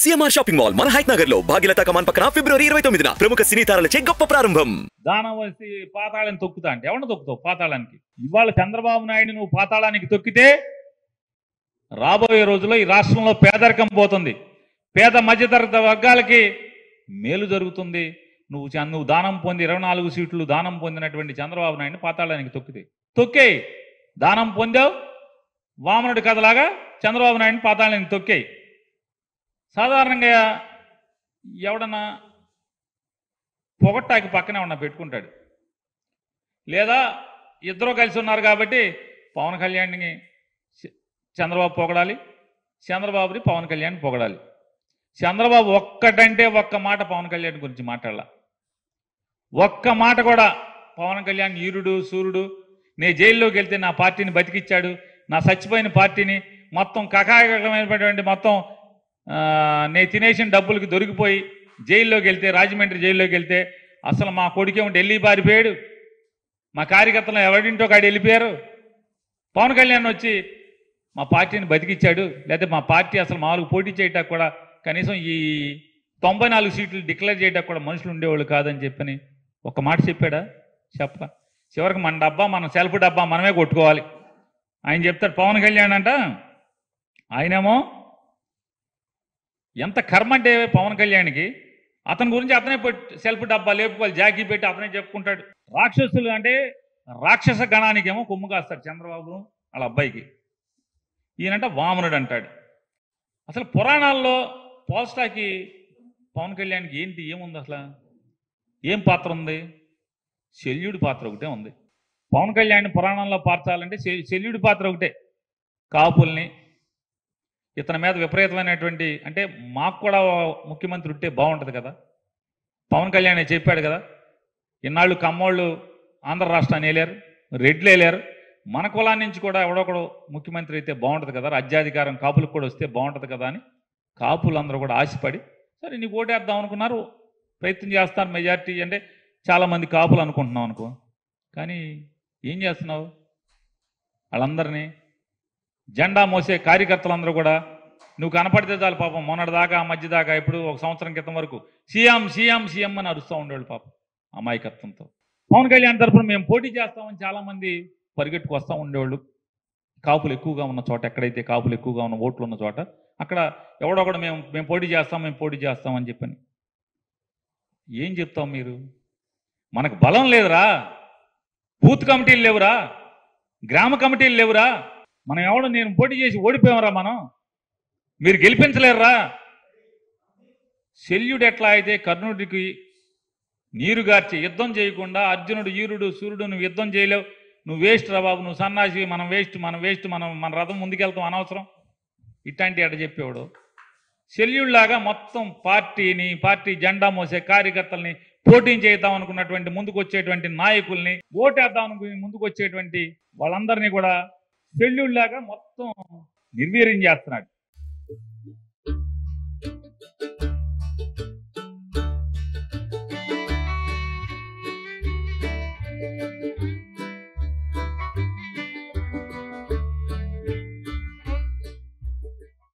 CMR shopping mall మన హైట్ నగర్లో భాగ్యలత కమాన్ పక్కన ఫిబ్రవరి ఇరవై తొమ్మిదిన ప్రముఖ సినీ తారలచే గొప్ప ప్రారంభం. దానం పాతాళాన్ని తొక్కుతా అంటే ఎవరిని తొక్కుతావు? పాతాళానికి. ఇవాళ చంద్రబాబు నాయుడు నువ్వు పాతాళానికి తొక్కితే రాబోయే రోజుల్లో ఈ రాష్ట్రంలో పేదరికం పోతుంది. పేద మధ్యతరగతి వర్గాలకి మేలు జరుగుతుంది. నువ్వు నువ్వు దానం పొంది ఇరవై నాలుగు సీట్లు దానం పొందినటువంటి చంద్రబాబు నాయుడిని పాతాళానికి తొక్కితే. తొక్కే దానం పొందావు. వామనుడి కథలాగా చంద్రబాబు నాయుడిని పాతాళానికి తొక్కేయి. సాధారణంగా ఎవడన్నా పొగట్టాకి పక్కనే ఉన్న పెట్టుకుంటాడు. లేదా ఇద్దరు కలిసి ఉన్నారు కాబట్టి పవన్ కళ్యాణ్ని చ- చంద్రబాబు పొగడాలి చంద్రబాబుని పవన్ కళ్యాణ్ పొగడాలి. చంద్రబాబు ఒక్కటంటే ఒక్క మాట పవన్ కళ్యాణ్ గురించి మాట్లాడాల. ఒక్క మాట కూడా పవన్ కళ్యాణ్ ఈరుడు సూర్యుడు నేను జైల్లోకి వెళ్తే నా పార్టీని బతికిచ్చాడు నా చచ్చిపోయిన పార్టీని మొత్తం కకాయకమైనటువంటి మొత్తం నేను తినేసిన డబ్బులకి దొరికిపోయి జైల్లోకి వెళ్తే రాజమండ్రి జైల్లోకి వెళ్తే అసలు మా కొడుకే ఉంటే వెళ్ళి పారిపోయాడు. మా కార్యకర్తలు ఎవరింటో కాడ వెళ్ళిపోయారు. పవన్ కళ్యాణ్ వచ్చి మా పార్టీని బతికిచ్చాడు. లేకపోతే మా పార్టీ అసలు మామూలుగా పోటీ చేయటానికి కూడా కనీసం ఈ తొంభై నాలుగు సీట్లు డిక్లేర్ చేయడానికి కూడా మనుషులు ఉండేవాళ్ళు కాదని చెప్పని ఒక మాట చెప్పాడా? చెప్ప. చివరికి మన డబ్బా మన సెల్ఫ్ డబ్బా మనమే కొట్టుకోవాలి. ఆయన చెప్తాడు పవన్ కళ్యాణ్ అంట ఆయనేమో ఎంత కర్మ అంటే పవన్ కళ్యాణ్కి? అతని గురించి అతనే పెట్టి సెల్ఫ్ డబ్బా లేపుకోవాలి జాకీ పెట్టి అతనే చెప్పుకుంటాడు. రాక్షసులు అంటే రాక్షస గణానికేమో కొమ్ము కాస్తాడు చంద్రబాబు వాళ్ళ అబ్బాయికి. ఈయనంట వామనుడు అంటాడు. అసలు పురాణాల్లో పోల్స్టాకి పవన్ కళ్యాణ్కి ఏంటి ఏముంది అసలు? ఏం పాత్ర ఉంది? శల్యుడి పాత్ర ఒకటే ఉంది. పవన్ కళ్యాణ్ పురాణంలో పార్చాలంటే శల్యుడి పాత్ర ఒకటే. కాపుల్ని ఇతని మీద విపరీతమైనటువంటి అంటే మాకు కూడా ముఖ్యమంత్రి ఉంటే బాగుంటుంది కదా. పవన్ కళ్యాణ్ చెప్పాడు కదా ఇన్నాళ్ళు కమ్మోళ్ళు ఆంధ్ర రాష్ట్రాన్ని వేలారు రెడ్లు వేలారు మన కులాన్ని నుంచి కూడా ఎవడొకడు ముఖ్యమంత్రి అయితే బాగుంటుంది కదా రాజ్యాధికారం కాపులకు కూడా వస్తే బాగుంటుంది కదా అని కాపులందరూ కూడా ఆశపడి సరే నీకు ఓటేద్దాం అనుకున్నారు ప్రయత్నం చేస్తాను మెజార్టీ అంటే చాలామంది కాపులు అనుకుంటున్నాం అనుకో. కానీ ఏం చేస్తున్నావు? వాళ్ళందరినీ జెండా మోసే కార్యకర్తలందరూ కూడా నువ్వు కనపడితే చాలు పాపం మొన్నటిదాకా ఆ మధ్య దాకా ఇప్పుడు ఒక సంవత్సరం క్రితం వరకు సీఎం సీఎం సీఎం అని అరుస్తూ ఉండేవాళ్ళు పాపం అమాయకత్వంతో. పవన్ కళ్యాణ్ తరఫున మేము పోటీ చేస్తామని చాలామంది పరిగెట్టుకు వస్తూ ఉండేవాళ్ళు. కాపులు ఎక్కువగా ఉన్న చోట ఎక్కడైతే కాపులు ఎక్కువగా ఉన్న ఓట్లు ఉన్న చోట అక్కడ ఎవడొకడు మేము మేము పోటీ చేస్తాం మేము పోటీ చేస్తాం అని చెప్పని. ఏం చెప్తాం మీరు? మనకు బలం లేదురా. బూత్ కమిటీలు లేవురా. గ్రామ కమిటీలు లేవురా. మనం ఎవడు నేను పోటీ చేసి ఓడిపోయామరా మనం? మీరు గెలిపించలేరురా. శల్యుడు ఎట్లా అయితే కర్ణుడికి నీరు గార్చి యుద్ధం చేయకుండా అర్జునుడు ఈరుడు సూర్యుడు నువ్వు యుద్ధం చేయలేవు. నువ్వు వేస్ట్ రా బాబు నువ్వు సన్నాసి మనం వేస్ట్ మనం వేస్ట్ మనం మన రథం ముందుకెళ్తాం అనవసరం. ఇట్లాంటి అట చెప్పేవాడు. శల్యుడిలాగా మొత్తం పార్టీని పార్టీ జెండా మోసే కార్యకర్తల్ని పోటీ చేద్దాం అనుకున్నటువంటి ముందుకు వచ్చేటువంటి నాయకుల్ని ఓటేద్దాం అనుకుని ముందుకు వచ్చేటువంటి వాళ్ళందరినీ కూడా శల్యుడిలాగా మొత్తం నిర్వీర్యం చేస్తున్నాడు.